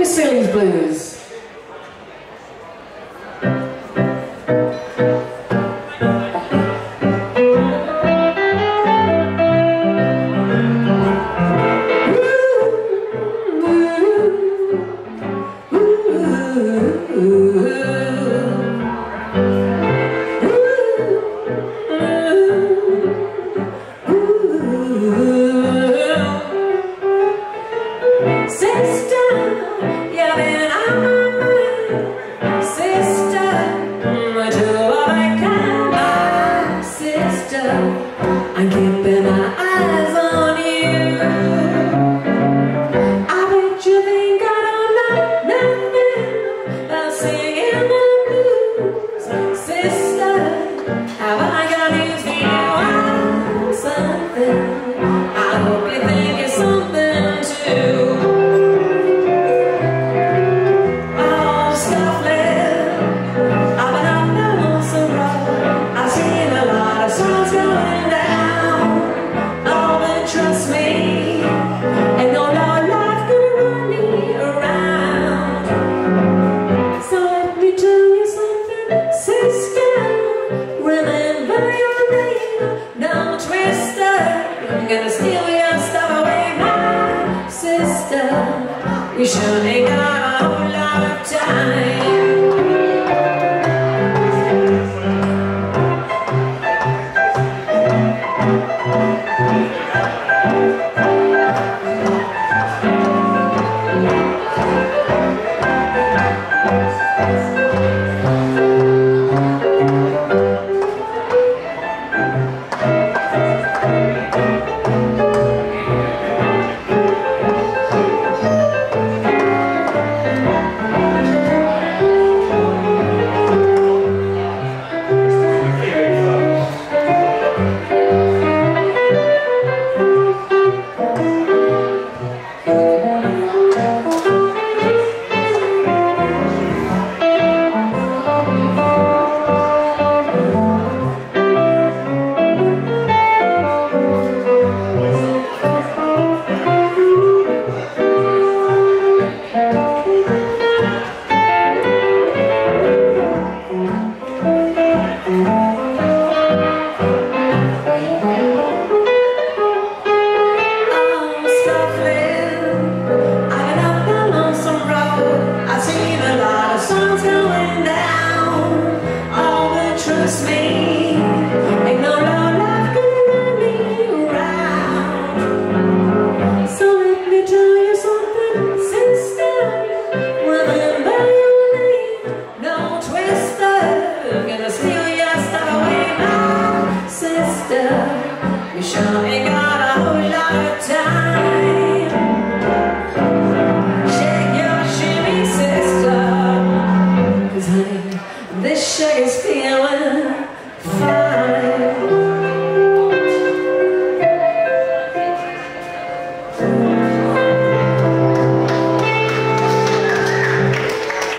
Miss Celine's Blues. We sure ain't got a whole sugar's feeling fine.